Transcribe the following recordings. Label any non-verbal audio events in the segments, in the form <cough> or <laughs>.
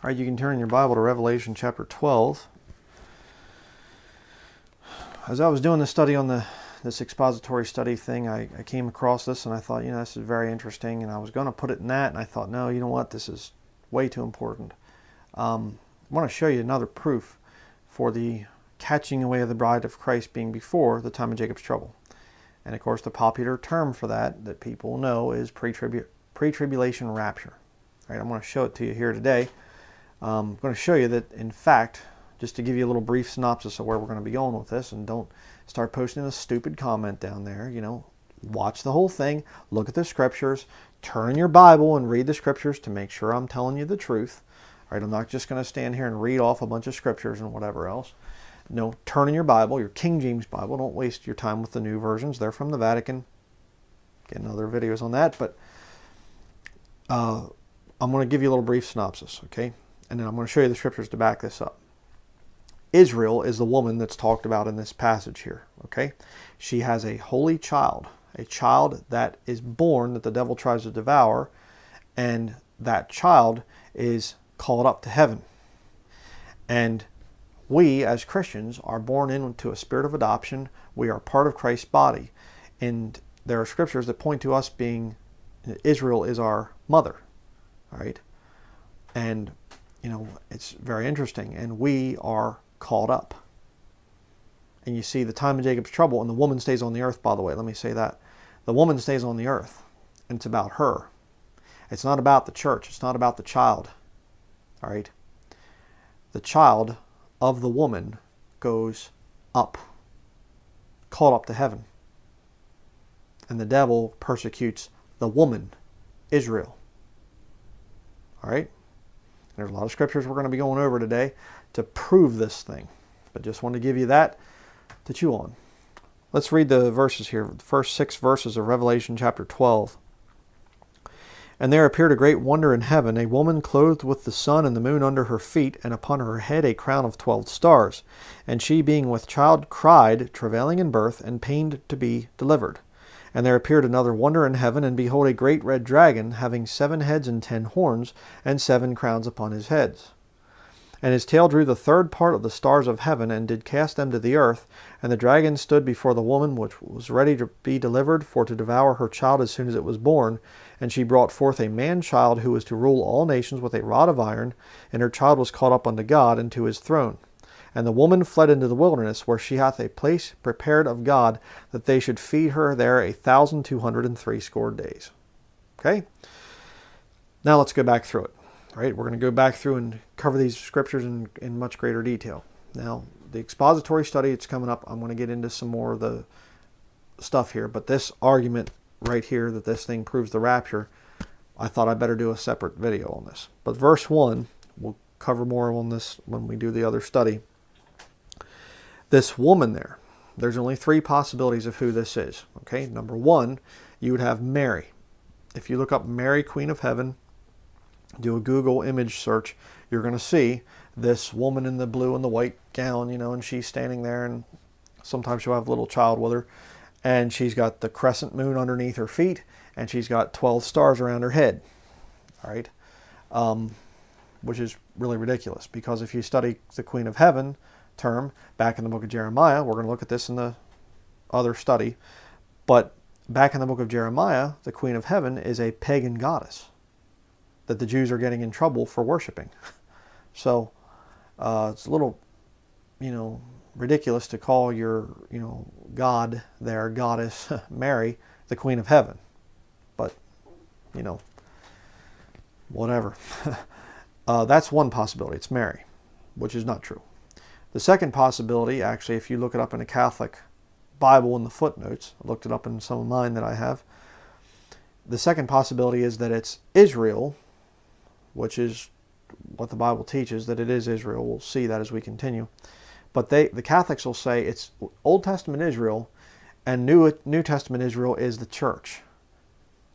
All right, you can turn your Bible to Revelation chapter 12. As I was doing the study on the this expository study thing, I, I came across this and I thought, you know, this is very interesting, and I was going to put it in that, and I thought, no, you know what, this is way too important. Um, I want to show you another proof for the catching away of the bride of Christ being before the time of Jacob's trouble. And of course, the popular term for that that people know is pre-tribulation rapture. All right, I'm going to show it to you here today. Um, I'm going to show you that, in fact, just to give you a little brief synopsis of where we're going to be going with this, and don't start posting a stupid comment down there. You know, watch the whole thing, look at the scriptures, turn your Bible and read the scriptures to make sure I'm telling you the truth. All right, I'm not just going to stand here and read off a bunch of scriptures and whatever else. No, turn in your Bible, your King James Bible. Don't waste your time with the new versions. They're from the Vatican. Getting other videos on that, but uh, I'm going to give you a little brief synopsis, okay? And then I'm going to show you the scriptures to back this up. Israel is the woman that's talked about in this passage here, okay? She has a holy child, a child that is born that the devil tries to devour, and that child is called up to heaven. And we, as Christians, are born into a spirit of adoption. We are part of Christ's body. And there are scriptures that point to us being, Israel is our mother, all right? And, you know, it's very interesting. And we are called up. And you see the time of Jacob's trouble, and the woman stays on the earth, by the way. Let me say that. The woman stays on the earth, and it's about her. It's not about the church, it's not about the child. All right? The child of the woman goes up, called up to heaven. And the devil persecutes the woman, Israel. All right? There's a lot of scriptures we're going to be going over today to prove this thing. But just want to give you that to chew on. Let's read the verses here, the first six verses of Revelation chapter 12. And there appeared a great wonder in heaven, a woman clothed with the sun and the moon under her feet, and upon her head a crown of twelve stars. And she, being with child, cried, travailing in birth, and pained to be delivered. And there appeared another wonder in heaven, and behold, a great red dragon, having seven heads and ten horns, and seven crowns upon his heads. And his tail drew the third part of the stars of heaven, and did cast them to the earth. And the dragon stood before the woman, which was ready to be delivered, for to devour her child as soon as it was born. And she brought forth a man child, who was to rule all nations with a rod of iron. And her child was caught up unto God, and to his throne. And the woman fled into the wilderness, where she hath a place prepared of God, that they should feed her there a thousand two hundred and threescore days. Okay? Now let's go back through it. Right, we're going to go back through and cover these scriptures in, in much greater detail. Now, the expository study, it's coming up. I'm going to get into some more of the stuff here, but this argument right here that this thing proves the rapture, I thought I better do a separate video on this. But verse 1, we'll cover more on this when we do the other study. This woman there, there's only three possibilities of who this is. Okay, number one, you would have Mary. If you look up Mary, Queen of Heaven, do a Google image search, you're going to see this woman in the blue and the white gown, you know, and she's standing there, and sometimes she'll have a little child with her, and she's got the crescent moon underneath her feet, and she's got 12 stars around her head. All right, um, which is really ridiculous because if you study the Queen of Heaven term back in the book of Jeremiah, we're going to look at this in the other study, but back in the book of Jeremiah, the Queen of Heaven is a pagan goddess that the Jews are getting in trouble for worshiping. <laughs> So uh, it's a little, you know, ridiculous to call your, you know, God, their goddess <laughs> Mary, the Queen of Heaven. But, you know, whatever. <laughs> uh, that's one possibility. It's Mary, which is not true. The second possibility, actually, if you look it up in a Catholic Bible in the footnotes, I looked it up in some of mine that I have. The second possibility is that it's Israel which is what the Bible teaches that it is Israel. We'll see that as we continue. But they, the Catholics will say it's Old Testament Israel, and New New Testament Israel is the church.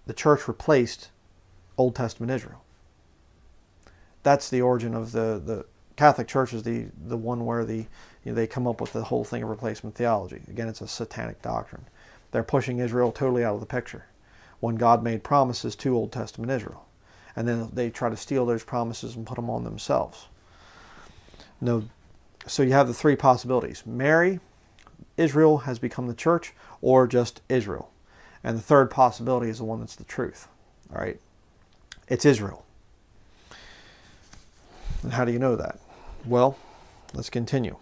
The church replaced Old Testament Israel. That's the origin of the the Catholic Church is the the one where the you know, they come up with the whole thing of replacement theology. Again, it's a satanic doctrine. They're pushing Israel totally out of the picture when God made promises to Old Testament Israel. and then they try to steal those promises and put them on themselves. No, so you have the three possibilities: Mary, Israel has become the church, or just Israel. And the third possibility is the one that's the truth. All right, it's Israel. And how do you know that? Well, let's continue.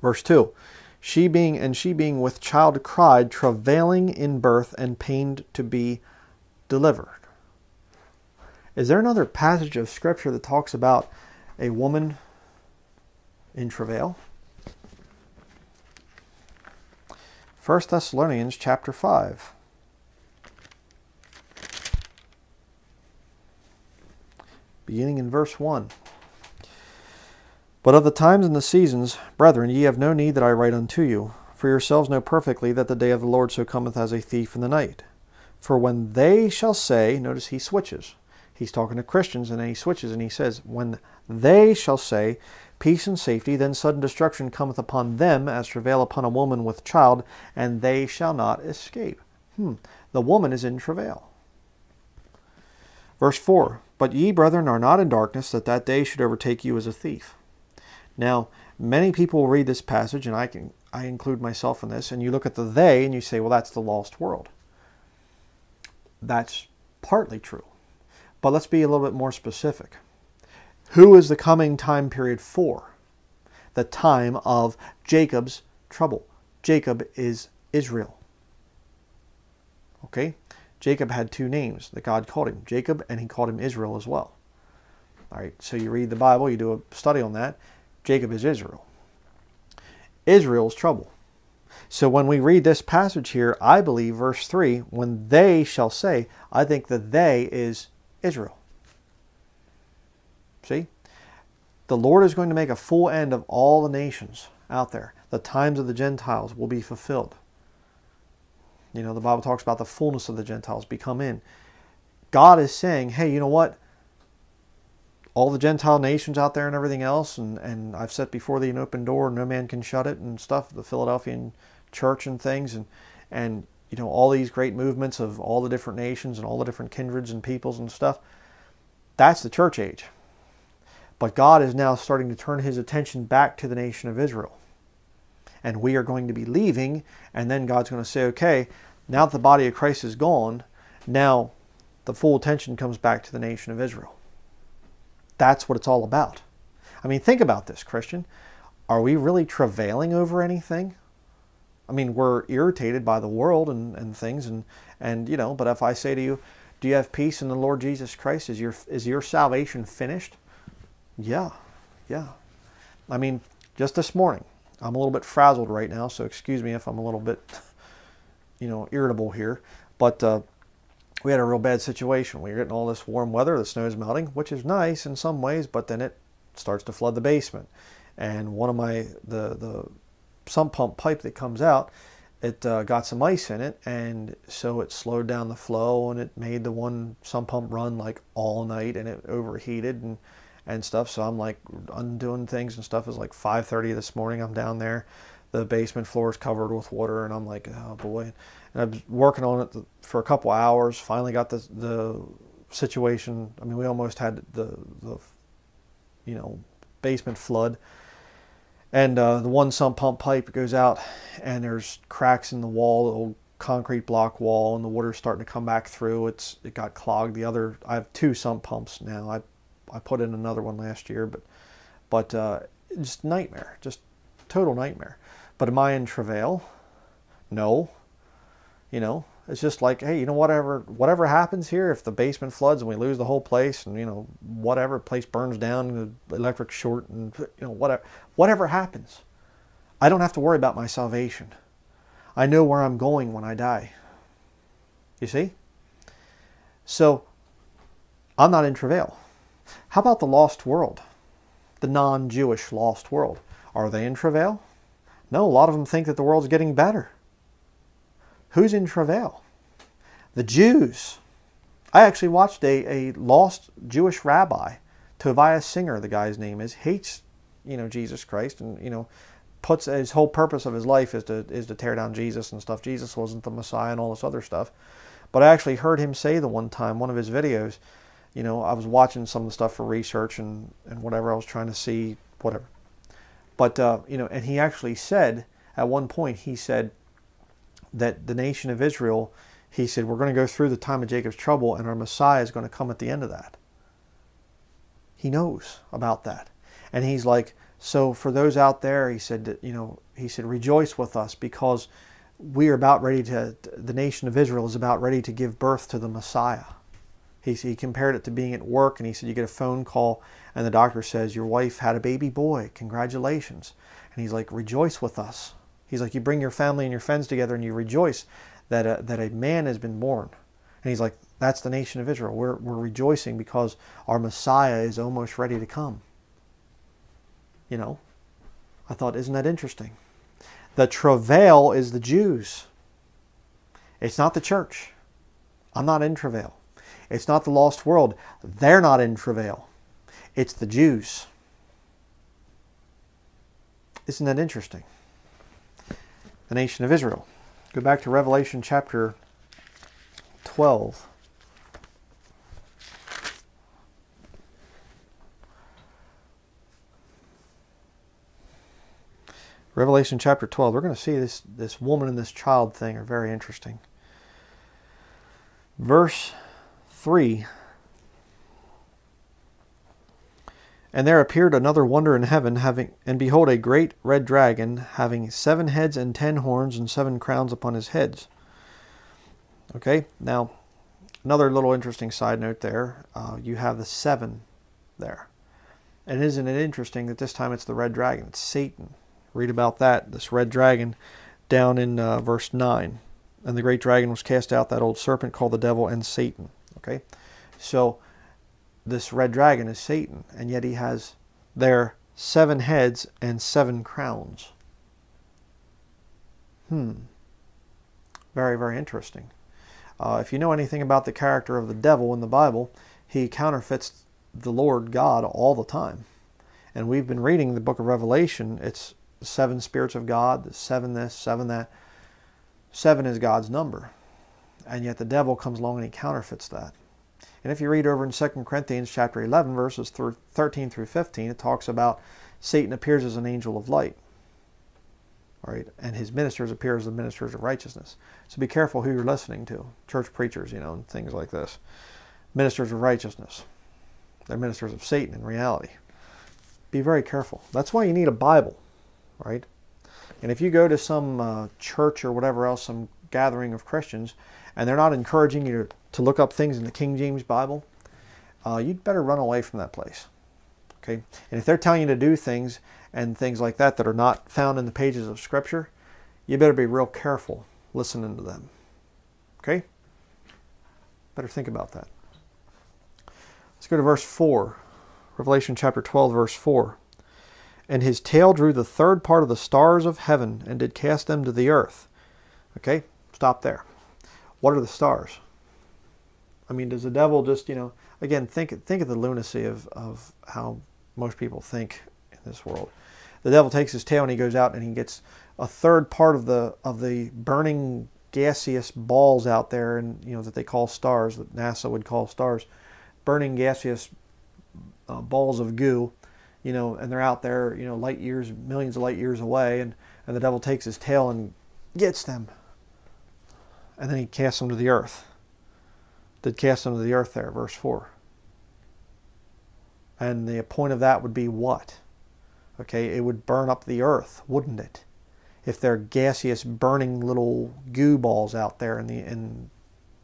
Verse 2 She being, and she being with child cried, travailing in birth and pained to be delivered. Is there another passage of Scripture that talks about a woman in travail? 1 Thessalonians chapter 5. Beginning in verse 1. But of the times and the seasons, brethren, ye have no need that I write unto you, for yourselves know perfectly that the day of the Lord so cometh as a thief in the night. For when they shall say, notice he switches. He's talking to Christians and then he switches and he says, When they shall say, Peace and safety, then sudden destruction cometh upon them as travail upon a woman with child, and they shall not escape. Hmm. The woman is in travail. Verse 4 But ye, brethren, are not in darkness, that that day should overtake you as a thief. Now, many people read this passage, and I can I include myself in this, and you look at the they and you say, well, that's the lost world. That's partly true. But let's be a little bit more specific. Who is the coming time period for? The time of Jacob's trouble. Jacob is Israel. Okay? Jacob had two names that God called him Jacob, and he called him Israel as well. All right, so you read the Bible, you do a study on that, Jacob is Israel. Israel's trouble. So when we read this passage here, I believe verse 3, when they shall say, I think that they is Israel. See? The Lord is going to make a full end of all the nations out there. The times of the Gentiles will be fulfilled. You know, the Bible talks about the fullness of the Gentiles become in. God is saying, hey, you know what? All the Gentile nations out there and everything else, and, and I've set before thee an open door, no man can shut it, and stuff, the Philadelphian church and things, and, and you know, all these great movements of all the different nations and all the different kindreds and peoples and stuff. That's the church age. But God is now starting to turn his attention back to the nation of Israel. And we are going to be leaving, and then God's going to say, okay, now that the body of Christ is gone, now the full attention comes back to the nation of Israel. That's what it's all about. I mean, think about this, Christian. Are we really travailing over anything? I mean, we're irritated by the world and, and things, and, and you know, but if I say to you, do you have peace in the Lord Jesus Christ? Is your, is your salvation finished? Yeah, yeah. I mean, just this morning, I'm a little bit frazzled right now, so excuse me if I'm a little bit, <laughs> you know, irritable here. But uh, we had a real bad situation. We were getting all this warm weather, the snow is melting, which is nice in some ways, but then it starts to flood the basement. And one of my the the sump pump pipe that comes out, it uh, got some ice in it, and so it slowed down the flow, and it made the one sump pump run like all night, and it overheated and and stuff. So I'm like undoing things and stuff. It's like 5:30 this morning. I'm down there the basement floor is covered with water, and I'm like, oh boy. And I was working on it for a couple hours. Finally got the the situation. I mean, we almost had the the you know basement flood, and uh, the one sump pump pipe goes out, and there's cracks in the wall, the old concrete block wall, and the water's starting to come back through. It's it got clogged. The other I have two sump pumps now. I I put in another one last year, but but uh, just nightmare, just total nightmare. But am I in travail? No. You know, it's just like, hey, you know, whatever whatever happens here, if the basement floods and we lose the whole place, and you know, whatever place burns down, the electric short, and you know, whatever whatever happens, I don't have to worry about my salvation. I know where I'm going when I die. You see? So I'm not in travail. How about the lost world? The non Jewish lost world. Are they in travail? No, a lot of them think that the world's getting better. Who's in travail? The Jews. I actually watched a, a lost Jewish rabbi, Tovia Singer, the guy's name is, hates, you know, Jesus Christ and, you know, puts his whole purpose of his life is to is to tear down Jesus and stuff. Jesus wasn't the Messiah and all this other stuff. But I actually heard him say the one time, one of his videos, you know, I was watching some of the stuff for research and, and whatever I was trying to see, whatever. But, uh, you know, and he actually said, at one point, he said that the nation of Israel, he said, we're going to go through the time of Jacob's trouble and our Messiah is going to come at the end of that. He knows about that. And he's like, so for those out there, he said, you know, he said, rejoice with us because we are about ready to, the nation of Israel is about ready to give birth to the Messiah. He, he compared it to being at work and he said, you get a phone call and the doctor says, your wife had a baby boy. Congratulations. And he's like, rejoice with us. He's like, you bring your family and your friends together and you rejoice that a, that a man has been born. And he's like, that's the nation of Israel. We're, we're rejoicing because our Messiah is almost ready to come. You know, I thought, isn't that interesting? The travail is the Jews. It's not the church. I'm not in travail. It's not the lost world. They're not in travail. It's the Jews. Isn't that interesting? The nation of Israel. Go back to Revelation chapter 12. Revelation chapter 12. We're going to see this, this woman and this child thing are very interesting. Verse 3 And there appeared another wonder in heaven, having and behold a great red dragon, having seven heads and ten horns and seven crowns upon his heads. Okay, now another little interesting side note there. Uh, you have the seven there. And isn't it interesting that this time it's the red dragon? It's Satan. Read about that, this red dragon, down in uh, verse 9. And the great dragon was cast out, that old serpent called the devil and Satan. Okay? So this red dragon is Satan, and yet he has there seven heads and seven crowns. Hmm. Very, very interesting. Uh, if you know anything about the character of the devil in the Bible, he counterfeits the Lord God all the time. And we've been reading the book of Revelation. It's seven spirits of God, seven this, seven that. Seven is God's number. And yet the devil comes along and he counterfeits that. And if you read over in 2 Corinthians chapter 11, verses 13 through 15, it talks about Satan appears as an angel of light. All right, and his ministers appear as the ministers of righteousness. So be careful who you're listening to. Church preachers, you know, and things like this. Ministers of righteousness. They're ministers of Satan in reality. Be very careful. That's why you need a Bible right? And if you go to some uh, church or whatever else, some gathering of Christians, and they're not encouraging you to, look up things in the King James Bible, uh, you'd better run away from that place. Okay? And if they're telling you to do things and things like that that are not found in the pages of Scripture, you better be real careful listening to them. Okay? Better think about that. Let's go to verse 4. Revelation chapter 12, verse 4 and his tail drew the third part of the stars of heaven and did cast them to the earth. Okay, stop there. What are the stars? I mean, does the devil just, you know, again, think think of the lunacy of, of how most people think in this world. The devil takes his tail and he goes out and he gets a third part of the of the burning gaseous balls out there and you know that they call stars that NASA would call stars burning gaseous uh, balls of goo you know, and they're out there, you know, light years, millions of light years away, and, and the devil takes his tail and gets them. And then he casts them to the earth. Did cast them to the earth there, verse 4. And the point of that would be what? Okay, it would burn up the earth, wouldn't it? If they're gaseous, burning little goo balls out there in the in,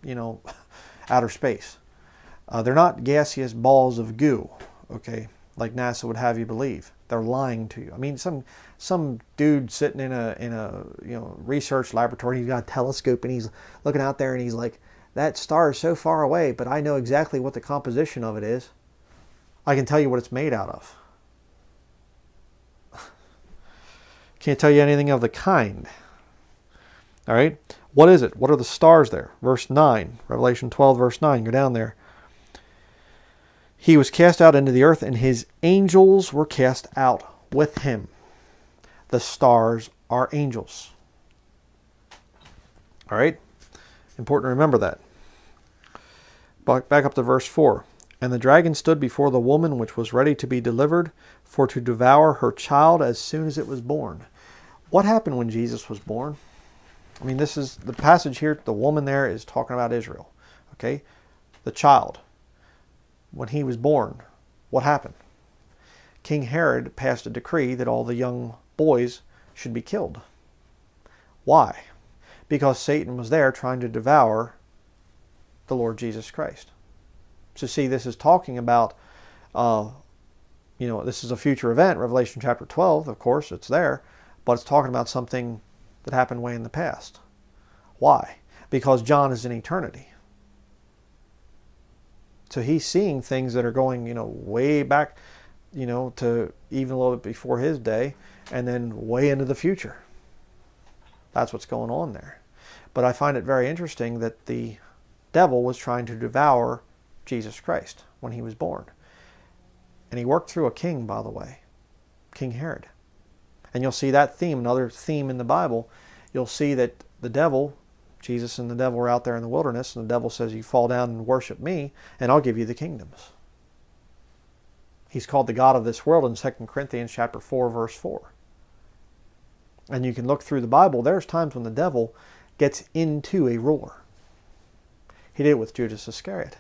you know, <laughs> outer space. Uh, they're not gaseous balls of goo. Okay, like NASA would have you believe. They're lying to you. I mean, some some dude sitting in a in a you know research laboratory, he's got a telescope and he's looking out there and he's like, that star is so far away, but I know exactly what the composition of it is. I can tell you what it's made out of. <laughs> Can't tell you anything of the kind. All right. What is it? What are the stars there? Verse 9, Revelation 12, verse 9. Go down there. He was cast out into the earth, and his angels were cast out with him. The stars are angels. All right? Important to remember that. Back up to verse 4. And the dragon stood before the woman which was ready to be delivered, for to devour her child as soon as it was born. What happened when Jesus was born? I mean, this is the passage here, the woman there is talking about Israel. Okay? The child. When he was born, what happened? King Herod passed a decree that all the young boys should be killed. Why? Because Satan was there trying to devour the Lord Jesus Christ. So, see, this is talking about, uh, you know, this is a future event, Revelation chapter 12, of course, it's there, but it's talking about something that happened way in the past. Why? Because John is in eternity. So he's seeing things that are going, you know, way back, you know, to even a little bit before his day, and then way into the future. That's what's going on there. But I find it very interesting that the devil was trying to devour Jesus Christ when he was born. And he worked through a king, by the way, King Herod. And you'll see that theme, another theme in the Bible. You'll see that the devil, Jesus and the devil are out there in the wilderness, and the devil says, You fall down and worship me, and I'll give you the kingdoms. He's called the God of this world in 2 Corinthians chapter 4, verse 4. And you can look through the Bible, there's times when the devil gets into a ruler. He did it with Judas Iscariot.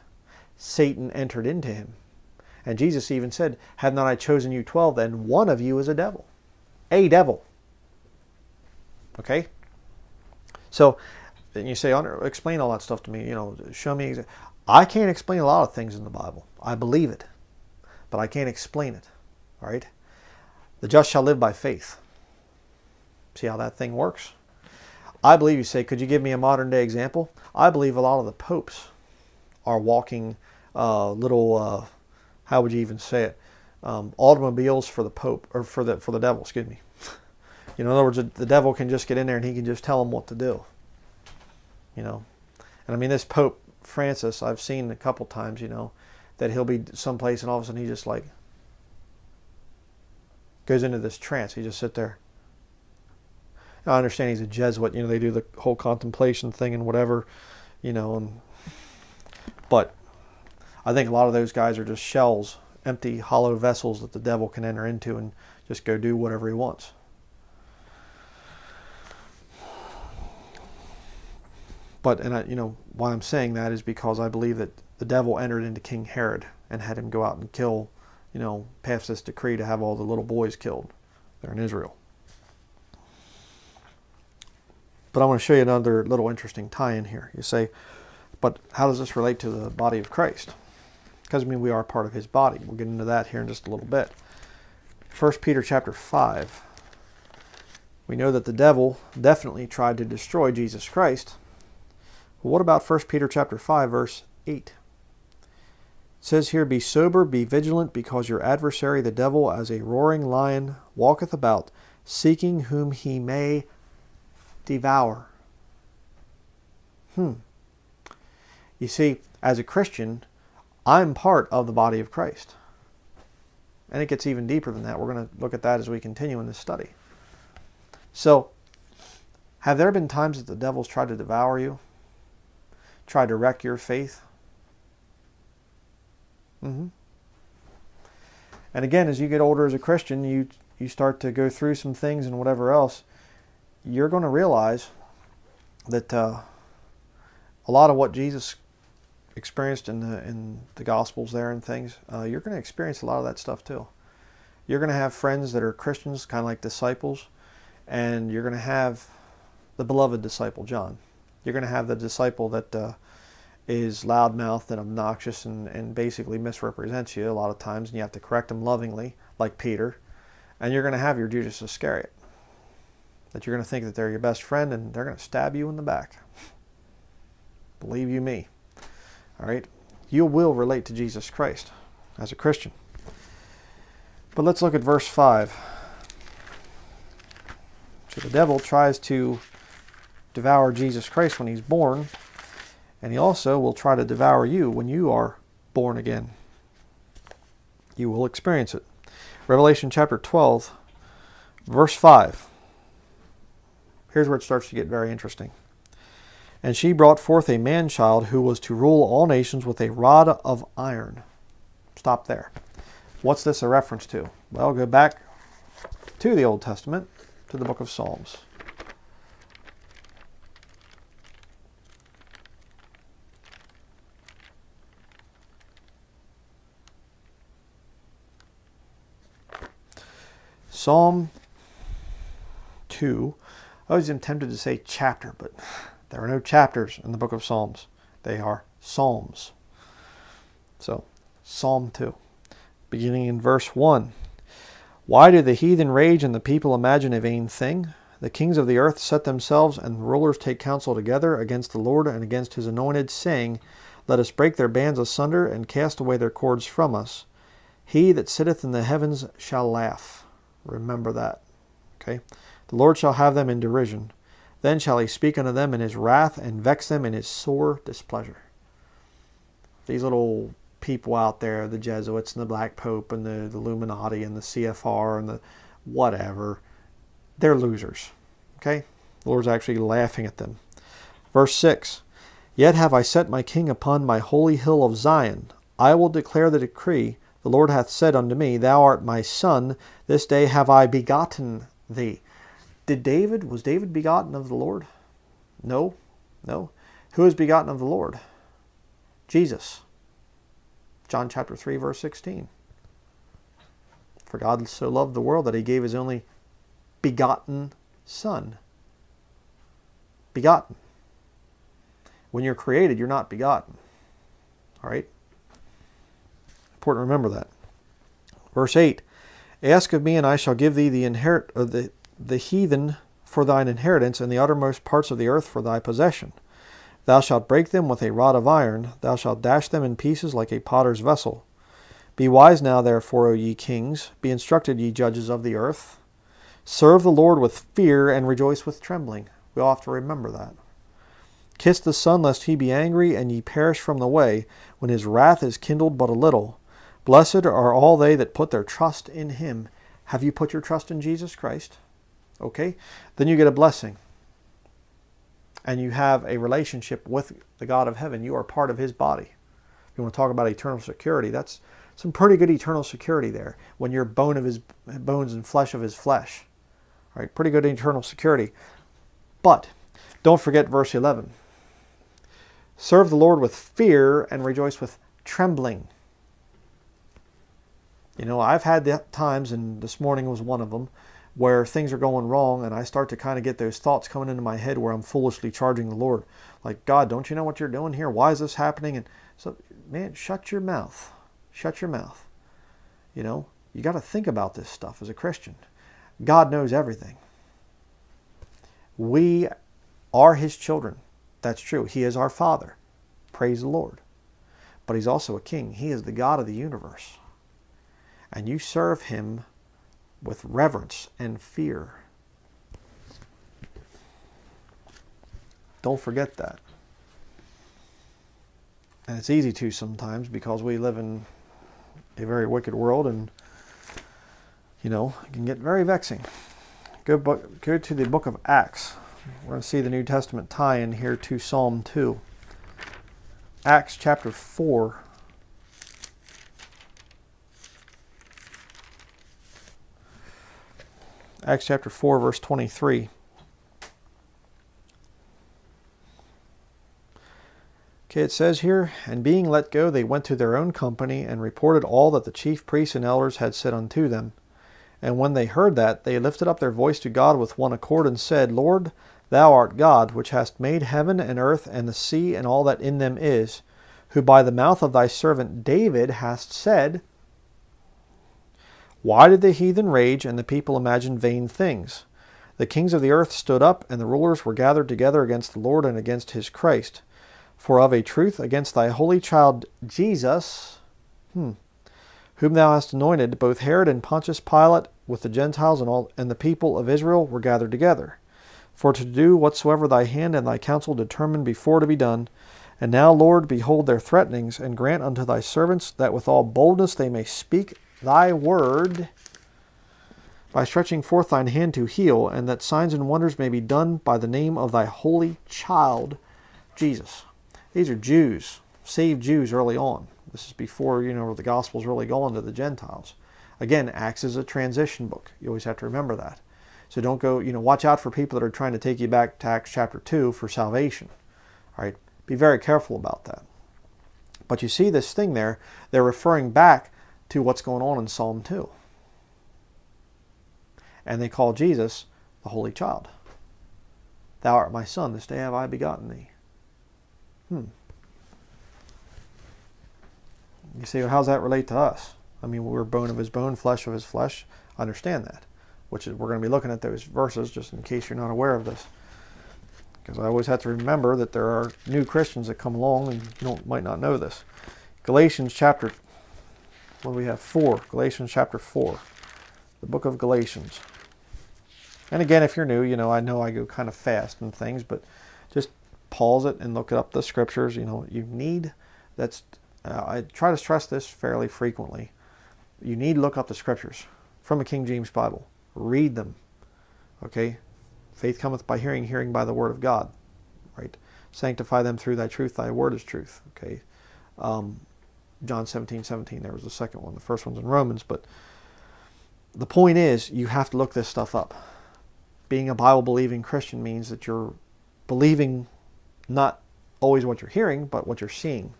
Satan entered into him. And Jesus even said, Have not I chosen you twelve? Then one of you is a devil. A devil. Okay? So, and you say, explain all that stuff to me. You know, show me. I can't explain a lot of things in the Bible. I believe it, but I can't explain it. All right? The just shall live by faith. See how that thing works? I believe you say, could you give me a modern day example? I believe a lot of the popes are walking uh, little, uh, how would you even say it? Um, automobiles for the pope or for the for the devil. Excuse me. <laughs> You know, in other words, the devil can just get in there and he can just tell them what to do. You know, and I mean this Pope Francis, I've seen a couple times. You know, that he'll be someplace and all of a sudden he just like goes into this trance. He just sit there. I understand he's a Jesuit. You know, they do the whole contemplation thing and whatever. You know, and but I think a lot of those guys are just shells, empty, hollow vessels that the devil can enter into and just go do whatever he wants. But and I, you know why I'm saying that is because I believe that the devil entered into King Herod and had him go out and kill, you know, pass this decree to have all the little boys killed there in Israel. But I want to show you another little interesting tie-in here. You say, but how does this relate to the body of Christ? Because I mean we are part of his body. We'll get into that here in just a little bit. 1 Peter chapter 5. We know that the devil definitely tried to destroy Jesus Christ. What about 1 Peter chapter 5 verse 8? It says here, Be sober, be vigilant, because your adversary the devil as a roaring lion walketh about, seeking whom he may devour. Hmm. You see, as a Christian, I'm part of the body of Christ. And it gets even deeper than that. We're going to look at that as we continue in this study. So, have there been times that the devil's tried to devour you? Tried to wreck your faith? Mm-hmm. And again, as you get older as a Christian, you you start to go through some things and whatever else, you're going to realize that uh, a lot of what Jesus experienced in the in the Gospels there and things, uh, you're going to experience a lot of that stuff too. You're going to have friends that are Christians, kind of like disciples, and you're going to have the beloved disciple John. You're going to have the disciple that uh, is loudmouthed and obnoxious and, and basically misrepresents you a lot of times, and you have to correct them lovingly, like Peter. And you're going to have your Judas Iscariot that you're going to think that they're your best friend and they're going to stab you in the back. Believe you me. All right? You will relate to Jesus Christ as a Christian. But let's look at verse 5. So the devil tries to devour Jesus Christ when he's born, and he also will try to devour you when you are born again. You will experience it. Revelation chapter 12, verse 5. Here's where it starts to get very interesting. And she brought forth a man child who was to rule all nations with a rod of iron. Stop there. What's this a reference to? Well, go back to the Old Testament, to the book of Psalms. Psalm 2. I always am tempted to say chapter, but there are no chapters in the book of Psalms. They are psalms. So, Psalm 2, beginning in verse 1. Why do the heathen rage and the people imagine a vain thing? The kings of the earth set themselves, and the rulers take counsel together against the Lord and against his anointed, saying, Let us break their bands asunder and cast away their cords from us. He that sitteth in the heavens shall laugh. Remember that. Okay? The Lord shall have them in derision. Then shall he speak unto them in his wrath and vex them in his sore displeasure. These little people out there, the Jesuits and the Black Pope and the, the Illuminati and the CFR and the whatever, they're losers. Okay? The Lord's actually laughing at them. Verse 6 Yet have I set my king upon my holy hill of Zion. I will declare the decree. The Lord hath said unto me, Thou art my son, this day have I begotten thee. Did David, was David begotten of the Lord? No, no. Who is begotten of the Lord? Jesus. John chapter 3, verse 16. For God so loved the world that he gave his only begotten Son. Begotten. When you're created, you're not begotten. All right? Important to remember that. Verse 8 Ask of me, and I shall give thee the inherit of the, the heathen for thine inheritance, and the uttermost parts of the earth for thy possession. Thou shalt break them with a rod of iron, thou shalt dash them in pieces like a potter's vessel. Be wise now, therefore, O ye kings, be instructed, ye judges of the earth. Serve the Lord with fear, and rejoice with trembling. We all have to remember that. Kiss the Son, lest he be angry, and ye perish from the way, when his wrath is kindled but a little. Blessed are all they that put their trust in him. Have you put your trust in Jesus Christ? Okay, then you get a blessing. And you have a relationship with the God of heaven. You are part of his body. If you want to talk about eternal security, that's some pretty good eternal security there when you're bone of his bones and flesh of his flesh. All right, pretty good eternal security. But don't forget verse 11. Serve the Lord with fear and rejoice with trembling. You know, I've had the times, and this morning was one of them, where things are going wrong, and I start to kind of get those thoughts coming into my head where I'm foolishly charging the Lord. Like, God, don't you know what you're doing here? Why is this happening? And so, man, shut your mouth. Shut your mouth. You know, you got to think about this stuff as a Christian. God knows everything. We are His children. That's true. He is our Father. Praise the Lord. But He's also a King. He is the God of the universe and you serve him with reverence and fear. Don't forget that. And it's easy to sometimes because we live in a very wicked world and, you know, it can get very vexing. Go, book, go to the book of Acts. We're going to see the New Testament tie in here to Psalm 2. Acts chapter 4 Acts chapter 4, verse 23. Okay, it says here, And being let go, they went to their own company, and reported all that the chief priests and elders had said unto them. And when they heard that, they lifted up their voice to God with one accord, and said, Lord, thou art God, which hast made heaven and earth and the sea and all that in them is, who by the mouth of thy servant David hast said, why did the heathen rage and the people imagine vain things? The kings of the earth stood up, and the rulers were gathered together against the Lord and against his Christ. For of a truth, against thy holy child Jesus, hmm, whom thou hast anointed, both Herod and Pontius Pilate, with the Gentiles and all and the people of Israel, were gathered together, for to do whatsoever thy hand and thy counsel determined before to be done. And now, Lord, behold their threatenings, and grant unto thy servants that with all boldness they may speak thy word by stretching forth thine hand to heal, and that signs and wonders may be done by the name of thy holy child. Jesus. These are Jews, saved Jews early on. This is before, you know, the gospel's really going to the Gentiles. Again, Acts is a transition book. You always have to remember that. So don't go, you know, watch out for people that are trying to take you back to Acts chapter 2 for salvation. All right? Be very careful about that. But you see this thing there, they're referring back to what's going on in Psalm 2. And they call Jesus the Holy Child. Thou art my son, this day have I begotten thee. Hmm. You say, well, how does that relate to us? I mean, we're bone of his bone, flesh of his flesh. I understand that, which is we're going to be looking at those verses just in case you're not aware of this. Because I always have to remember that there are new Christians that come along and you might not know this. Galatians chapter, what do we have? 4. Galatians chapter 4. The book of Galatians. And again, if you're new, you know, I know I go kind of fast and things, but just pause it and look up the scriptures. You know, you need, that's, uh, I try to stress this fairly frequently. You need to look up the scriptures from a King James Bible. Read them. Okay? Faith cometh by hearing, hearing by the word of God. Right? Sanctify them through thy truth. Thy word is truth. Okay? Um, John 17, 17. There was the second one. The first one's in Romans. But the point is, you have to look this stuff up. Being a Bible believing Christian means that you're believing not always what you're hearing, but what you're seeing.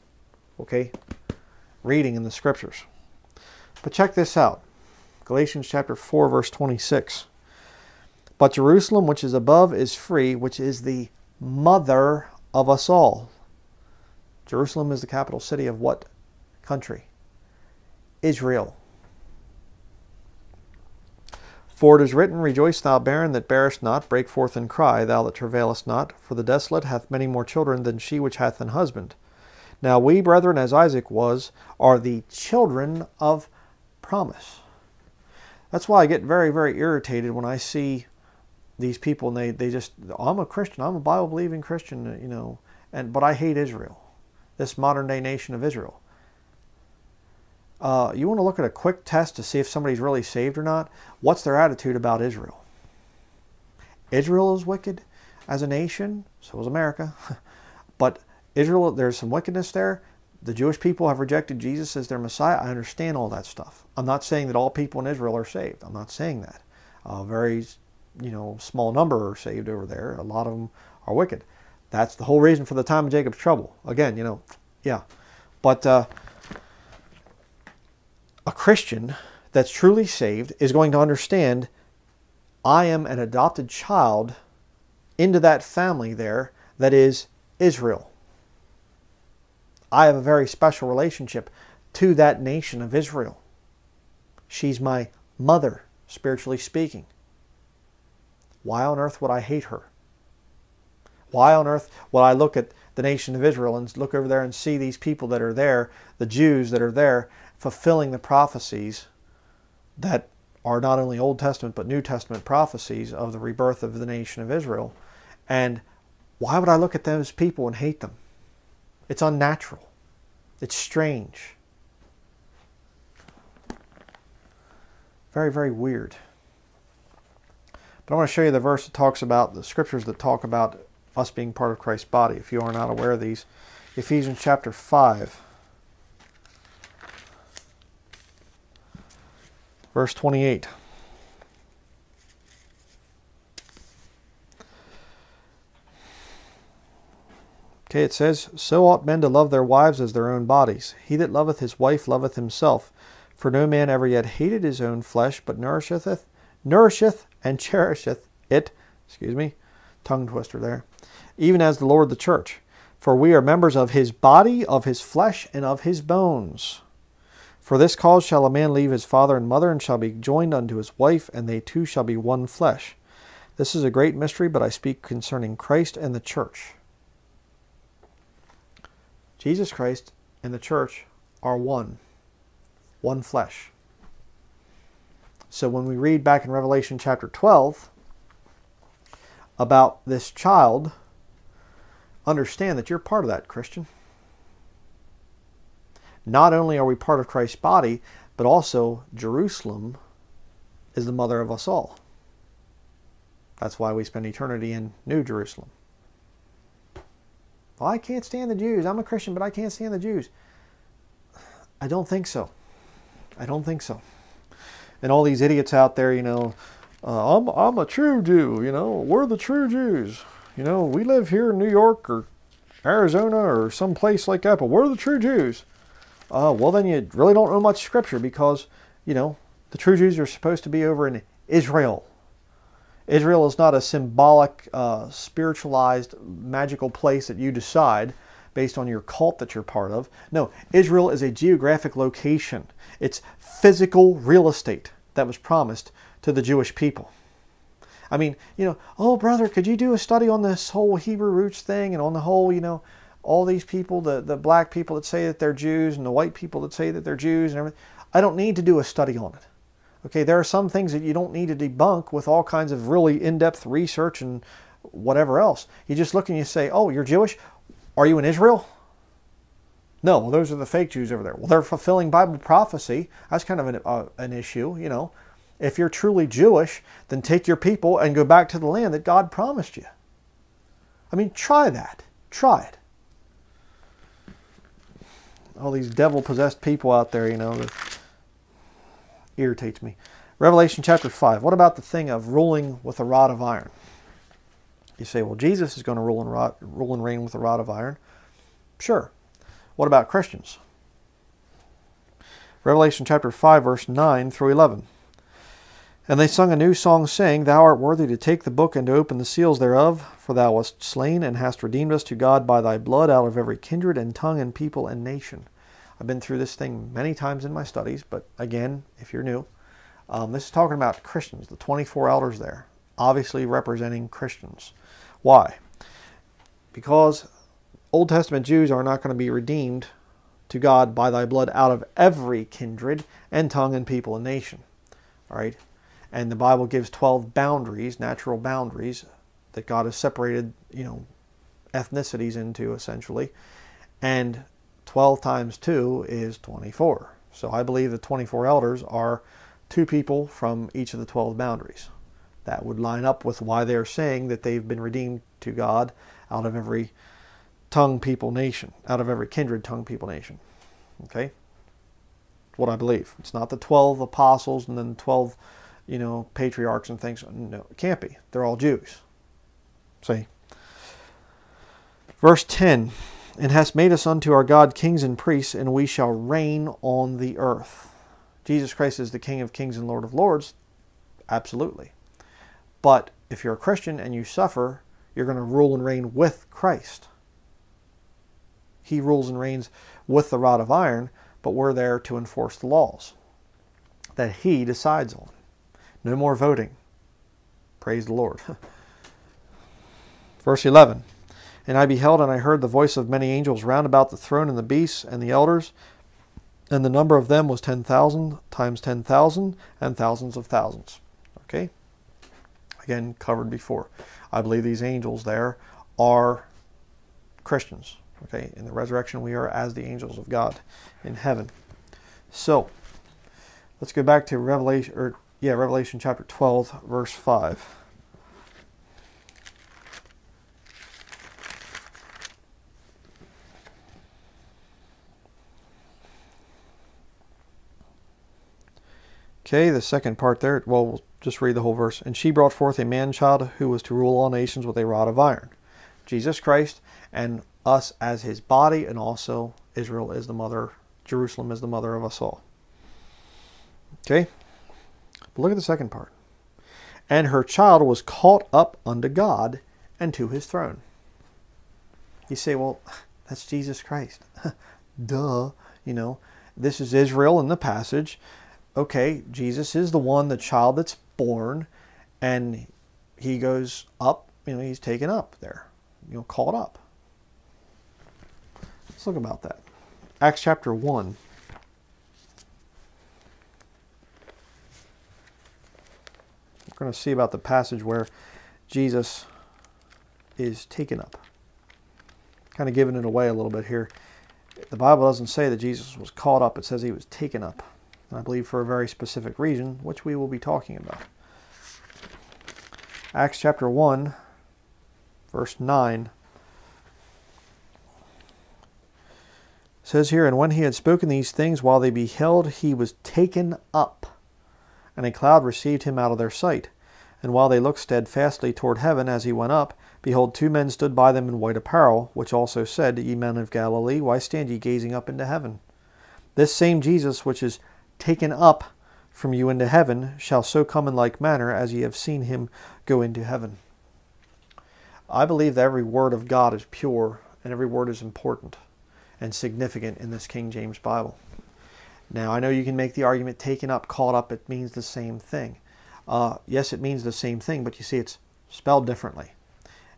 Okay? Reading in the scriptures. But check this out Galatians chapter 4, verse 26. But Jerusalem, which is above, is free, which is the mother of us all. Jerusalem is the capital city of what country? Israel. For it is written, Rejoice, thou barren that bearest not, break forth and cry, thou that travailest not, for the desolate hath many more children than she which hath an husband. Now we, brethren, as Isaac was, are the children of promise. That's why I get very, very irritated when I see these people and they, they just I'm a Christian, I'm a Bible believing Christian, you know, and but I hate Israel, this modern day nation of Israel. Uh, you want to look at a quick test to see if somebody's really saved or not? What's their attitude about Israel? Israel is wicked as a nation, so is America. <laughs> but Israel, there's some wickedness there. The Jewish people have rejected Jesus as their Messiah. I understand all that stuff. I'm not saying that all people in Israel are saved. I'm not saying that. A very you know, small number are saved over there. A lot of them are wicked. That's the whole reason for the time of Jacob's trouble. Again, you know, yeah. But uh, a Christian that's truly saved is going to understand I am an adopted child into that family there that is Israel. I have a very special relationship to that nation of Israel. She's my mother, spiritually speaking. Why on earth would I hate her? Why on earth would I look at the nation of Israel and look over there and see these people that are there, the Jews that are there, fulfilling the prophecies that are not only Old Testament but New Testament prophecies of the rebirth of the nation of Israel? And why would I look at those people and hate them? It's unnatural. It's strange. Very, very weird. But I want to show you the verse that talks about the scriptures that talk about us being part of Christ's body. If you are not aware of these, Ephesians chapter 5, verse 28. Okay, it says, So ought men to love their wives as their own bodies. He that loveth his wife loveth himself. For no man ever yet hated his own flesh, but nourisheth, it, nourisheth and <laughs> cherisheth it, excuse me, tongue twister there, even as the Lord the church. For we are members of his body, of his flesh, and of his bones. For this cause shall a man leave his father and mother, and shall be joined unto his wife, and they two shall be one flesh. This is a great mystery, but I speak concerning Christ and the church. Jesus Christ and the church are one, one flesh. So when we read back in Revelation chapter 12 about this child, understand that you're part of that, Christian. Not only are we part of Christ's body, but also Jerusalem is the mother of us all. That's why we spend eternity in New Jerusalem. Well, I can't stand the Jews. I'm a Christian, but I can't stand the Jews. I don't think so. I don't think so. And all these idiots out there, you know, uh, I'm, I'm a true Jew, you know, we're the true Jews. You know, we live here in New York or Arizona or some place like that, but we're the true Jews. Uh, well, then you really don't know much scripture because, you know, the true Jews are supposed to be over in Israel. Israel is not a symbolic, uh, spiritualized, magical place that you decide based on your cult that you're part of. No, Israel is a geographic location. It's physical real estate that was promised to the Jewish people. I mean, you know, oh, brother, could you do a study on this whole Hebrew roots thing and on the whole, you know, all these people, the, the black people that say that they're Jews and the white people that say that they're Jews and everything? I don't need to do a study on it. Okay, there are some things that you don't need to debunk with all kinds of really in-depth research and whatever else. You just look and you say, oh, you're Jewish? Are you in Israel? No, well, those are the fake Jews over there. Well, they're fulfilling Bible prophecy. That's kind of an, uh, an issue, you know. If you're truly Jewish, then take your people and go back to the land that God promised you. I mean, try that. Try it. All these devil-possessed people out there, you know, that irritates me. Revelation chapter 5. What about the thing of ruling with a rod of iron? You say, well, Jesus is going to rule and, rod, rule and reign with a rod of iron. Sure. What about Christians? Revelation chapter 5, verse 9 through 11. And they sung a new song, saying, Thou art worthy to take the book and to open the seals thereof, for thou wast slain and hast redeemed us to God by thy blood out of every kindred and tongue and people and nation. I've been through this thing many times in my studies, but again, if you're new, um, this is talking about Christians, the 24 elders there, obviously representing Christians. Why? Because Old Testament Jews are not going to be redeemed to God by thy blood out of every kindred and tongue and people and nation. All right? And the Bible gives 12 boundaries, natural boundaries, that God has separated, you know, ethnicities into essentially. And 12 times 2 is 24. So I believe the 24 elders are two people from each of the 12 boundaries. That would line up with why they're saying that they've been redeemed to God out of every tongue, people, nation, out of every kindred, tongue, people, nation. Okay? What I believe. It's not the 12 apostles and then 12 you know, patriarchs and things. No, it can't be. They're all Jews. See? Verse 10 And hast made us unto our God kings and priests, and we shall reign on the earth. Jesus Christ is the King of kings and Lord of lords. Absolutely. But if you're a Christian and you suffer, you're going to rule and reign with Christ. He rules and reigns with the rod of iron, but we're there to enforce the laws that he decides on. No more voting. Praise the Lord. <laughs> Verse 11 And I beheld, and I heard the voice of many angels round about the throne and the beasts and the elders, and the number of them was 10,000 times 10,000 and thousands of thousands. Okay? Again, covered before. I believe these angels there are Christians. Okay? In the resurrection, we are as the angels of God in heaven. So, let's go back to Revelation, or yeah, Revelation chapter 12, verse 5. Okay, the second part there, well, we'll just read the whole verse. And she brought forth a man child who was to rule all nations with a rod of iron. Jesus Christ and us as his body, and also Israel is the mother, Jerusalem is the mother of us all. Okay, but look at the second part. And her child was caught up unto God and to his throne. You say, well, that's Jesus Christ. <laughs> Duh. You know, this is Israel in the passage. Okay, Jesus is the one, the child that's born, and he goes up, you know, he's taken up there, you know, caught up. Let's look about that. Acts chapter 1. We're going to see about the passage where Jesus is taken up. Kind of giving it away a little bit here. The Bible doesn't say that Jesus was caught up. It says he was taken up. And I believe for a very specific reason, which we will be talking about. Acts chapter 1, verse 9. says here, And when he had spoken these things, while they beheld, he was taken up, and a cloud received him out of their sight. And while they looked steadfastly toward heaven as he went up, behold, two men stood by them in white apparel, which also said, Ye men of Galilee, why stand ye gazing up into heaven? This same Jesus which is taken up from you into heaven shall so come in like manner as ye have seen him go into heaven. I believe that every word of God is pure and every word is important and significant in this King James Bible. Now, I know you can make the argument taken up, caught up, it means the same thing. Uh, yes, it means the same thing, but you see, it's spelled differently.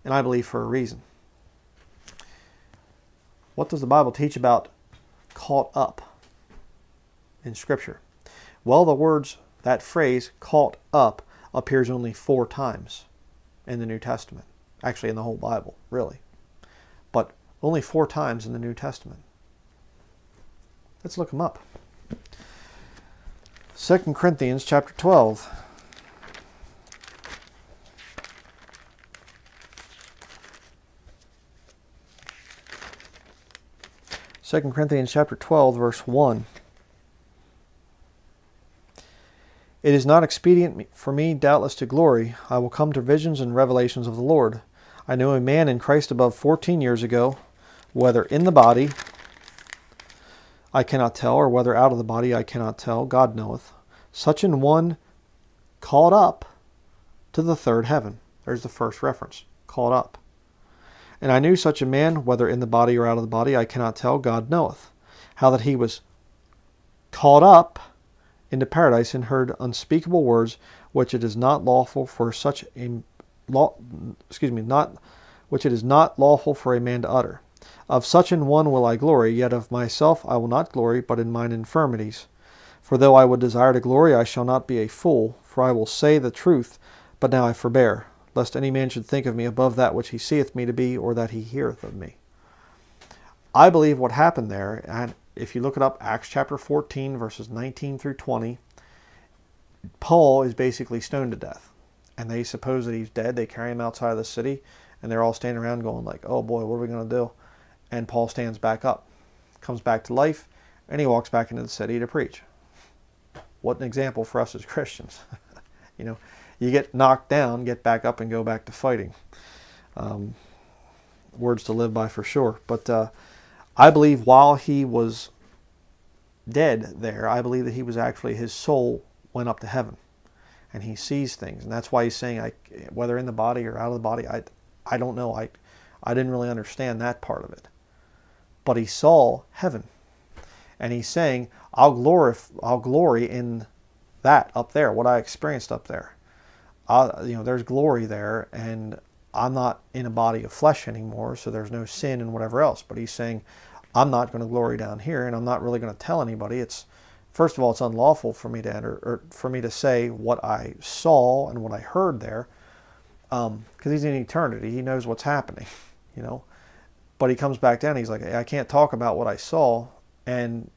And I believe for a reason. What does the Bible teach about caught up in Scripture? Well, the words, that phrase, caught up, appears only four times in the New Testament. Actually, in the whole Bible, really. But only four times in the New Testament. Let's look them up. 2 Corinthians chapter 12. Second Corinthians chapter 12 verse 1 It is not expedient for me doubtless to glory I will come to visions and revelations of the Lord I knew a man in Christ above 14 years ago whether in the body I cannot tell, or whether out of the body I cannot tell, God knoweth. Such an one called up to the third heaven. There's the first reference. called up. And I knew such a man, whether in the body or out of the body, I cannot tell, God knoweth. How that he was caught up into paradise and heard unspeakable words which it is not lawful for such a law excuse me, not which it is not lawful for a man to utter. Of such an one will I glory, yet of myself I will not glory, but in mine infirmities. For though I would desire to glory, I shall not be a fool, for I will say the truth, but now I forbear, lest any man should think of me above that which he seeth me to be, or that he heareth of me. I believe what happened there, and if you look it up, Acts chapter 14, verses 19 through 20, Paul is basically stoned to death. And they suppose that he's dead. They carry him outside of the city, and they're all standing around going like, oh boy, what are we going to do? And Paul stands back up, comes back to life, and he walks back into the city to preach. What an example for us as Christians. <laughs> you know, you get knocked down, get back up, and go back to fighting. Um, words to live by for sure. But uh, I believe while he was dead there, I believe that he was actually, his soul went up to heaven. And he sees things. And that's why he's saying, I, whether in the body or out of the body, I, I don't know. I, I didn't really understand that part of it but he saw heaven. And he's saying, I'll glory, I'll glory in that up there, what I experienced up there. You know, there's glory there, and I'm not in a body of flesh anymore, so there's no sin and whatever else. But he's saying, I'm not going to glory down here, and I'm not really going to tell anybody. It's first of all, it's unlawful for me to enter or for me to say what I saw and what I heard there, because um, he's in eternity. He knows what's happening, <laughs> you know. But he comes back down. He's like, I can't talk about what I saw. And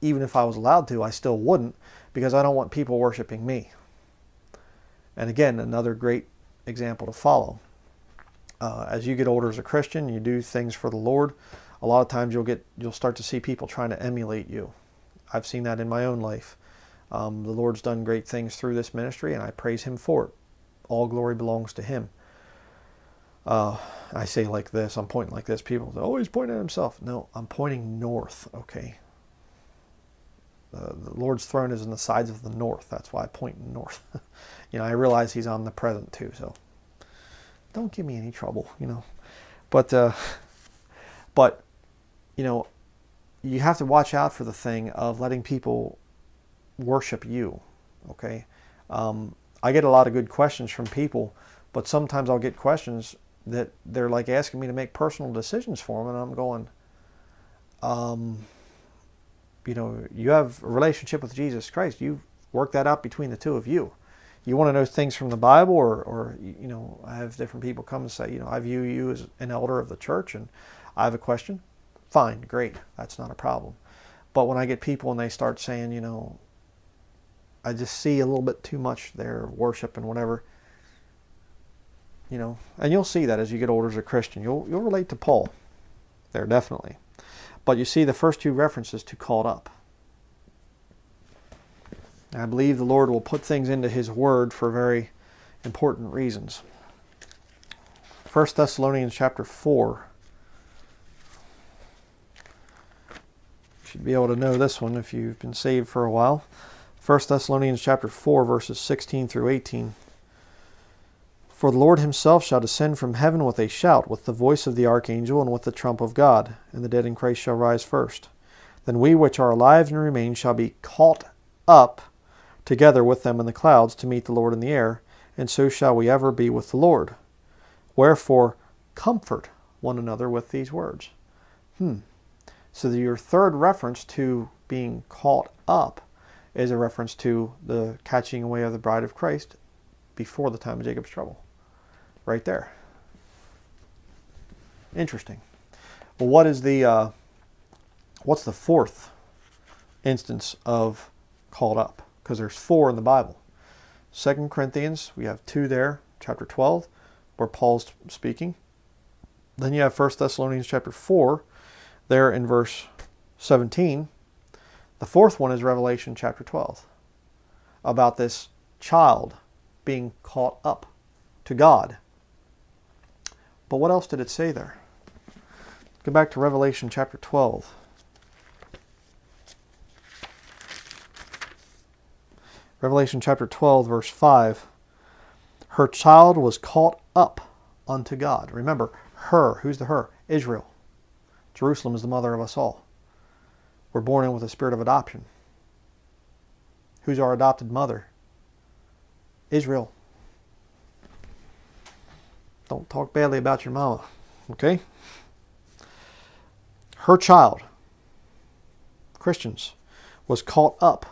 even if I was allowed to, I still wouldn't because I don't want people worshiping me. And again, another great example to follow. Uh, as you get older as a Christian, you do things for the Lord. A lot of times you'll get you'll start to see people trying to emulate you. I've seen that in my own life. Um, the Lord's done great things through this ministry, and I praise Him for it. All glory belongs to Him. Uh, I say like this, I'm pointing like this. People say, oh, he's pointing at himself. No, I'm pointing north, okay? The Lord's throne is in the sides of the north. That's why I point north. <laughs> you know, I realize he's omnipresent too, so don't give me any trouble, you know. But, uh, <laughs> but, you know, you have to watch out for the thing of letting people worship you, okay? Um, I get a lot of good questions from people, but sometimes I'll get questions that they're like asking me to make personal decisions for them, and I'm going, um, you know, you have a relationship with Jesus Christ. You work that out between the two of you. You want to know things from the Bible, or, or you know, I have different people come and say, you know, I view you as an elder of the church, and I have a question. Fine, great, that's not a problem. But when I get people and they start saying, you know, I just see a little bit too much their worship and whatever you know, and you'll see that as you get older as a Christian. You'll you'll relate to Paul there definitely. But you see the first two references to called up. I believe the Lord will put things into His Word for very important reasons. 1 Thessalonians chapter 4. You should be able to know this one if you've been saved for a while. 1 Thessalonians chapter 4 verses 16 through 18. For the Lord himself shall descend from heaven with a shout, with the voice of the archangel, and with the trump of God, and the dead in Christ shall rise first. Then we which are alive and remain shall be caught up together with them in the clouds to meet the Lord in the air, and so shall we ever be with the Lord. Wherefore, comfort one another with these words. Hmm. So your third reference to being caught up is a reference to the catching away of the bride of Christ before the time of Jacob's trouble. Right there. Interesting. Well, what is the uh, what's the fourth instance of called up? Because there's four in the Bible. Second Corinthians, we have two there, chapter 12 where Paul's speaking. Then you have 1 Thessalonians chapter 4, there in verse 17. The fourth one is Revelation chapter 12, about this child being caught up to God. But what else did it say there? Go back to Revelation chapter 12. Revelation chapter 12, verse 5 her child was caught up unto God. Remember, her, who's the her? Israel. Jerusalem is the mother of us all. We're born in with a spirit of adoption. Who's our adopted mother? Israel. Don't talk badly about your mama, okay? Her child, Christians, was caught up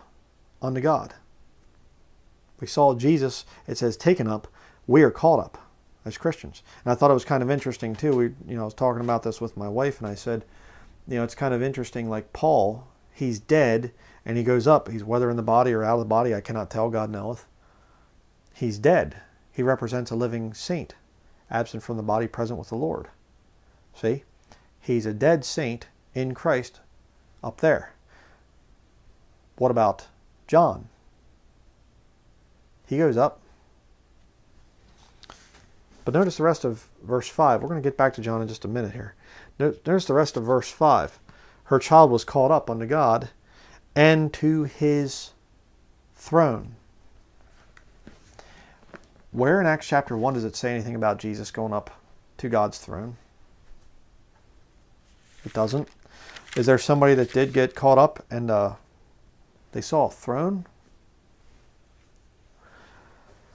unto God we saw Jesus, it says taken up, we are caught up as Christians. And I thought it was kind of interesting too. We, you know, I was talking about this with my wife, and I said, you know, it's kind of interesting. Like Paul, he's dead, and he goes up. He's whether in the body or out of the body, I cannot tell. God knoweth. He's dead. He represents a living saint, absent from the body, present with the Lord. See, he's a dead saint in Christ, up there. What about John? He goes up. But notice the rest of verse 5. We're going to get back to John in just a minute here. Notice the rest of verse 5. Her child was called up unto God and to his throne. Where in Acts chapter 1 does it say anything about Jesus going up to God's throne? It doesn't. Is there somebody that did get caught up and uh, they saw a throne?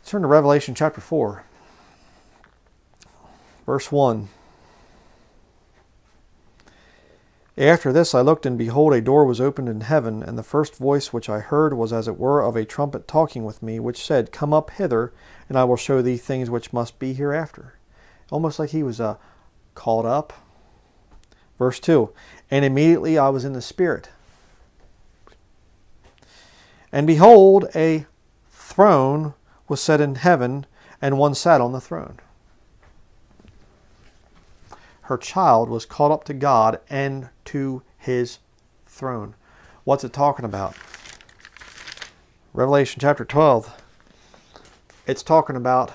turn to Revelation chapter 4, verse 1. After this I looked, and behold, a door was opened in heaven, and the first voice which I heard was as it were of a trumpet talking with me, which said, Come up hither, and I will show thee things which must be hereafter. Almost like he was uh, called up. Verse 2 And immediately I was in the Spirit. And behold, a throne was set in heaven, and one sat on the throne. Her child was caught up to God and to his throne. What's it talking about? Revelation chapter 12. It's talking about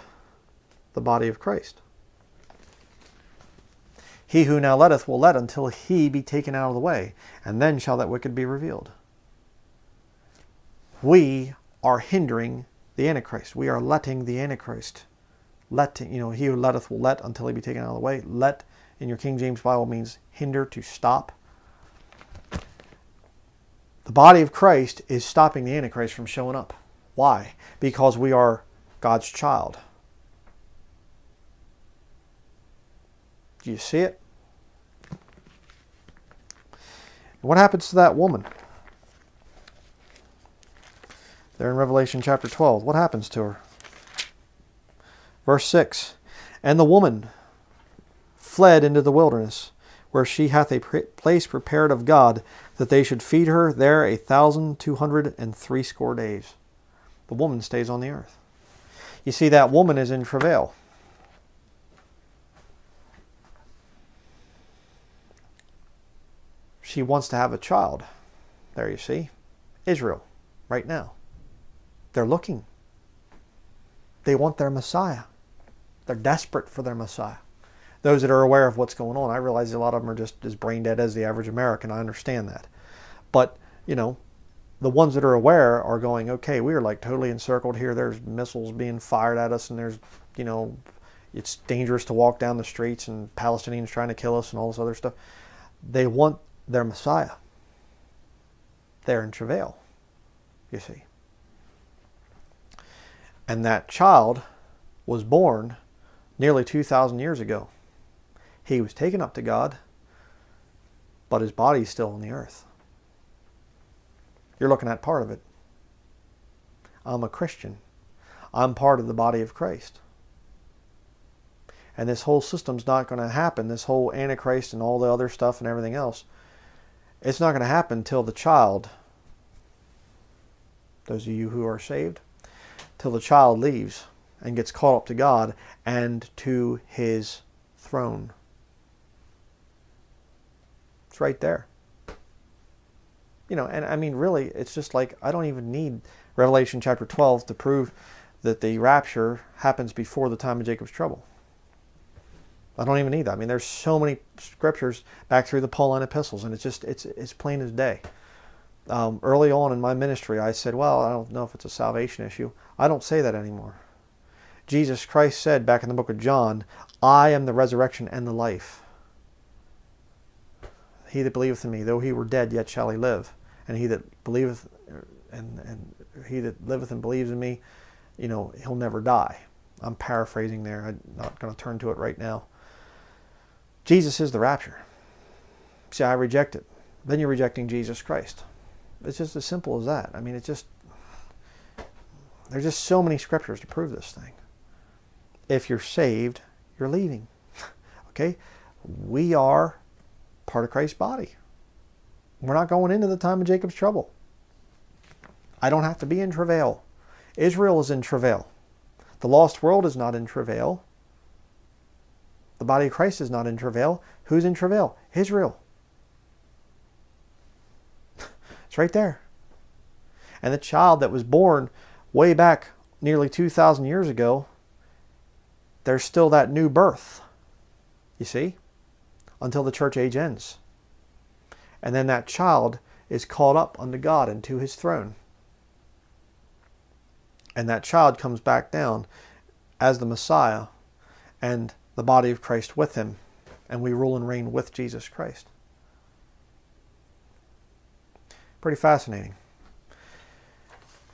the body of Christ. He who now letteth will let until he be taken out of the way, and then shall that wicked be revealed. We are hindering the Antichrist. We are letting the Antichrist. Letting, you know, he who letteth will let until he be taken out of the way. Let in your King James Bible means hinder, to stop. The body of Christ is stopping the Antichrist from showing up. Why? Because we are God's child. Do you see it? What happens to that woman? There in Revelation chapter 12. What happens to her? Verse 6 And the woman fled into the wilderness, where she hath a place prepared of God, that they should feed her there a thousand two hundred and threescore days. The woman stays on the earth. You see, that woman is in travail. she wants to have a child. There you see. Israel, right now. They're looking. They want their Messiah. They're desperate for their Messiah. Those that are aware of what's going on, I realize a lot of them are just as brain dead as the average American. I understand that. But, you know, the ones that are aware are going, okay, we are like totally encircled here. There's missiles being fired at us, and there's, you know, it's dangerous to walk down the streets, and Palestinians trying to kill us, and all this other stuff. They want their Messiah. They're in travail, you see. And that child was born nearly 2,000 years ago. He was taken up to God, but his body is still on the earth. You're looking at part of it. I'm a Christian. I'm part of the body of Christ. And this whole system's not going to happen. This whole Antichrist and all the other stuff and everything else. It's not going to happen until the child, those of you who are saved, till the child leaves and gets caught up to God and to his throne. Right there you know, and I mean, really, it's just like I don't even need Revelation chapter 12 to prove that the rapture happens before the time of Jacob's trouble. I don't even need that. I mean, there's so many scriptures back through the Pauline epistles, and it's just it's it's plain as day. Um, early on in my ministry, I said, "Well, I don't know if it's a salvation issue." I don't say that anymore. Jesus Christ said back in the book of John, "I am the resurrection and the life. He that believeth in me, though he were dead, yet shall he live." and he that believeth and, and he that liveth and believes in me, you know, he'll never die. I'm paraphrasing there. I'm not going to turn to it right now. Jesus is the rapture. See, I reject it. Then you're rejecting Jesus Christ. It's just as simple as that. I mean, it's just, there's just so many scriptures to prove this thing. If you're saved, you're leaving. <laughs> okay? We are part of Christ's body. We're not going into the time of Jacob's trouble. I don't have to be in travail. Israel is in travail. The lost world is not in travail. The body of Christ is not in travail. Who's in travail? Israel. <laughs> it's right there. And the child that was born way back nearly 2,000 years ago, there's still that new birth. You see? Until the church age ends. And then that child is called up unto God and to his throne. And that child comes back down as the Messiah and the body of Christ with him. And we rule and reign with Jesus Christ. Pretty fascinating.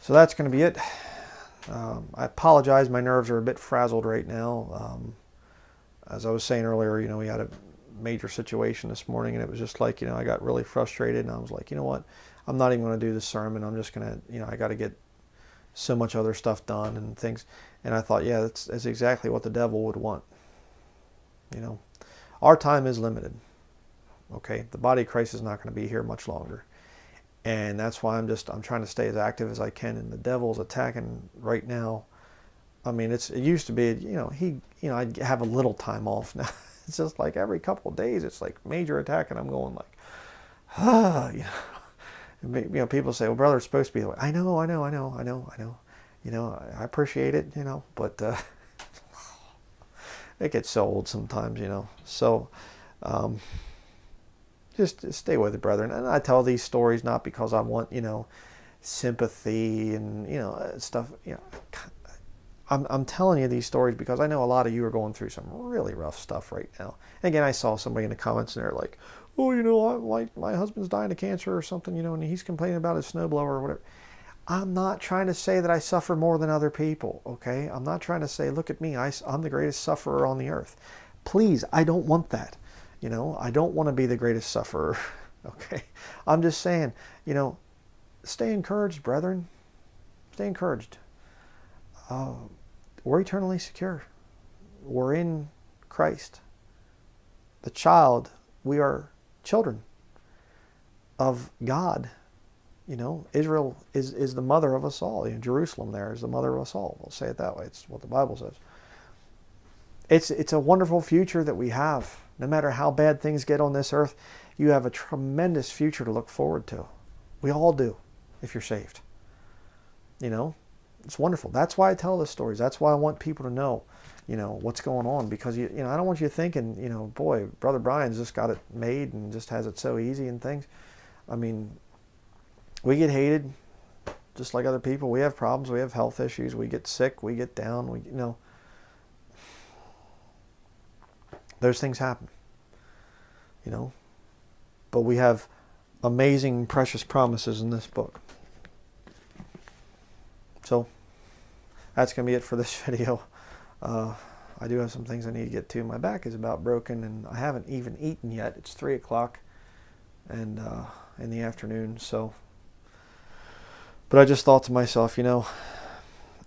So that's going to be it. Um, I apologize. My nerves are a bit frazzled right now. Um, as I was saying earlier, you know, we had a major situation this morning, and it was just like, you know, I got really frustrated, and I was like, you know what, I'm not even going to do the sermon. I'm just going to, you know, I got to get so much other stuff done and things. And I thought, yeah, that's, that's exactly what the devil would want. You know, our time is limited. Okay, the body of Christ is not going to be here much longer, and that's why I'm just I'm trying to stay as active as I can. And the devil's attacking right now. I mean, it's it used to be, you know, he, you know, I'd have a little time off <laughs> now. It's just like every couple of days, it's like major attack, and I'm going like, ah, <sighs> you know. <laughs> You know, people say, "Well, brother, it's supposed to be." Like, I know, I know, I know, I know, I know. You know, I appreciate it, you know, but uh, <laughs> it gets so old sometimes, you know. So, um, just, just stay with it, brethren. And I tell these stories not because I want, you know, sympathy and you know stuff. You know, I'm, I'm telling you these stories because I know a lot of you are going through some really rough stuff right now. And again, I saw somebody in the comments and they're like, oh, you know, I, like my husband's dying of cancer or something, you know, and he's complaining about his snowblower or whatever. I'm not trying to say that I suffer more than other people, okay? I'm not trying to say, look at me, I, I'm the greatest sufferer on the earth. Please, I don't want that. You know, I don't want to be the greatest sufferer, <laughs> okay? I'm just saying, you know, stay encouraged, brethren. Stay encouraged. Uh, we're eternally secure. We're in Christ. The child, we are children of God. You know, Israel is, is the mother of us all. You know, Jerusalem there is the mother of us all. We'll say it that way. It's what the Bible says. It's, it's a wonderful future that we have. No matter how bad things get on this earth, you have a tremendous future to look forward to. We all do if you're saved. You know, it's wonderful. That's why I tell the stories. That's why I want people to know, you know, what's going on because you, you know, I don't want you thinking, you know, boy, brother Bryan's just got it made and just has it so easy and things. I mean, we get hated just like other people. We have problems. We have health issues. We get sick. We get down. We, you know, those things happen. You know, but we have amazing, precious promises in this book. So that's going to be it for this <laughs> video. Uh, I do have some things I need to get to. My back is about broken, and I haven't even eaten yet. It's three o'clock, and uh, in the afternoon. So, but I just thought to myself, you know,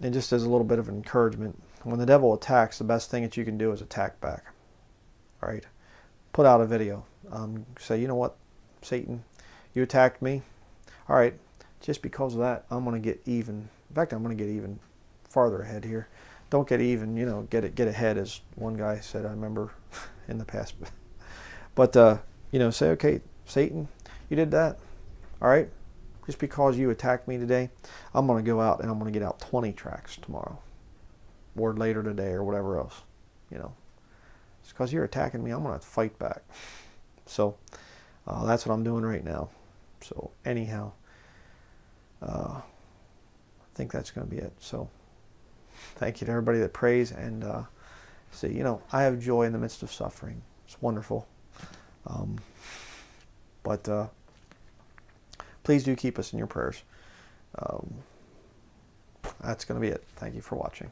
and just as a little bit of encouragement, when the devil attacks, the best thing that you can do is attack back. Right? Put out a video. Um, say, you know what, Satan, you attacked me. All right, just because of that, I'm going to get even. In fact, I'm going to get even farther ahead here. Don't get even, you know, get it, get ahead, as one guy said. I remember <laughs> in the past. <laughs> But uh, you know, say, okay, Satan, you did that. All right, just because you attacked me today, I'm going to go out and I'm going to get out 20 tracts tomorrow, or later today, or whatever else. You know, it's because you're attacking me. I'm going to fight back. <laughs> So uh, that's what I'm doing right now. So anyhow, uh, I think that's going to be it. So thank you to everybody that prays and uh, see. You know, I have joy in the midst of suffering. It's wonderful. Um, but uh, please do keep us in your prayers. Um, that's going to be it. Thank you for watching.